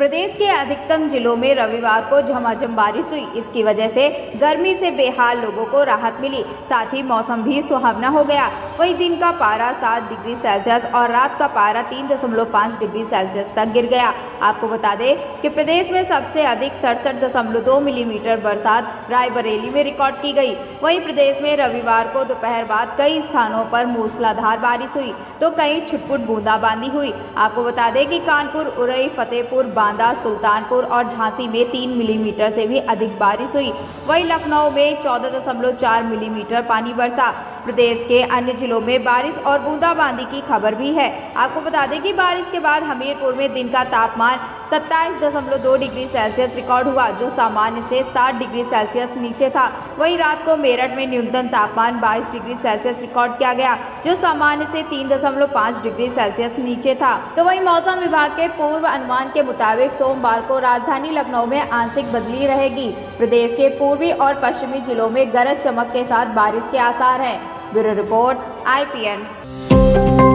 प्रदेश के अधिकतम जिलों में रविवार को झमाझम बारिश हुई। इसकी वजह से गर्मी से बेहाल लोगों को राहत मिली। साथ ही मौसम भी सुहावना हो गया। वहीं दिन का पारा सात डिग्री सेल्सियस और रात का पारा तीन दशमलव पाँच डिग्री सेल्सियस तक गिर गया। आपको बता दें कि प्रदेश में सबसे अधिक सड़सठ दशमलव दो मिलीमीटर बरसात रायबरेली में रिकॉर्ड की गई। वहीं प्रदेश में रविवार को दोपहर बाद कई स्थानों पर मूसलाधार बारिश हुई तो कई छुटपुट बूंदाबांदी हुई। आपको बता दें कि कानपुर, उरई, फतेहपुर, बांदा, सुल्तानपुर और झांसी में तीन मिलीमीटर से भी अधिक बारिश हुई। वहीं लखनऊ में चौदह दशमलव चार मिलीमीटर पानी बरसा। प्रदेश के अन्य जिलों में बारिश और बूंदाबांदी की खबर भी है। आपको बता दें कि बारिश के बाद हमीरपुर में दिन का तापमान सत्ताईस दशमलव दो डिग्री सेल्सियस रिकॉर्ड हुआ, जो सामान्य से सात डिग्री सेल्सियस नीचे था। वहीं रात को मेरठ में न्यूनतम तापमान बाईस डिग्री सेल्सियस रिकॉर्ड किया गया, जो सामान्य से तीन दशमलव पाँच डिग्री सेल्सियस नीचे था। तो वहीं मौसम विभाग के पूर्व अनुमान के मुताबिक सोमवार को राजधानी लखनऊ में आंशिक बदली रहेगी। प्रदेश के पूर्वी और पश्चिमी जिलों में गरज चमक के साथ बारिश के आसार हैं। Bureau report IPN.